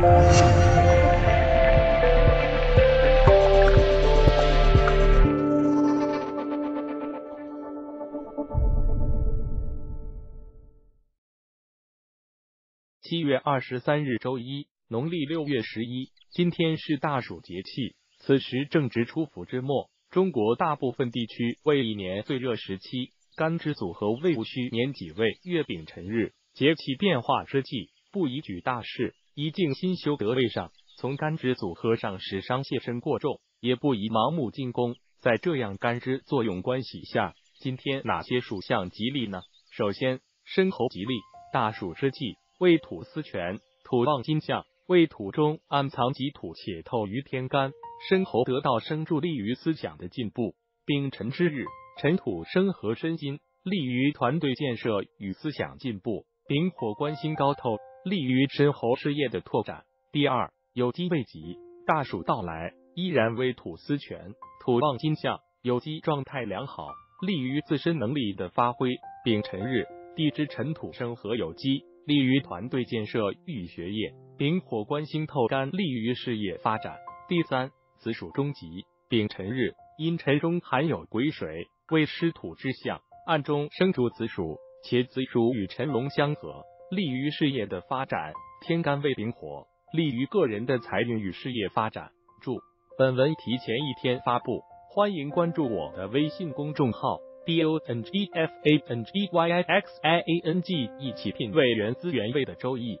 七月二十三日，周一，农历六月十一，今天是大暑节气。此时正值初伏之末，中国大部分地区为一年最热时期。干支组合未戊戌年己未月丙辰日，节气变化之际，不宜举大事，宜静心修德位上。从干支组合上使伤泄身过重，也不宜盲目进攻。在这样干支作用关系下，今天哪些属相吉利呢？首先，申猴吉利，大暑之际。为土司权，土旺金相，为土中暗藏吉土，且透于天干。申猴得道生助，利于思想的进步。丙辰之日，辰土生合身金，利于团队建设与思想进步。丙火官星高透，利于申猴事业的拓展。第二，有机未吉，大暑到来，依然为土司权，土旺金相，有机状态良好，利于自身能力的发挥。丙辰日，地支辰土生合有机。利于团队建设与学业，丙火官星透干，利于事业发展。第三，子鼠中吉，丙辰日，因辰中含有癸水，为湿土之象，暗中生主子鼠，且子鼠与辰龙相合，利于事业的发展。天干未丙火，利于个人的财运与事业发展。注：本文提前一天发布，欢迎关注我的微信公众号。d o n g f a n g y i x i a n g，一起品味原汁原味的周易。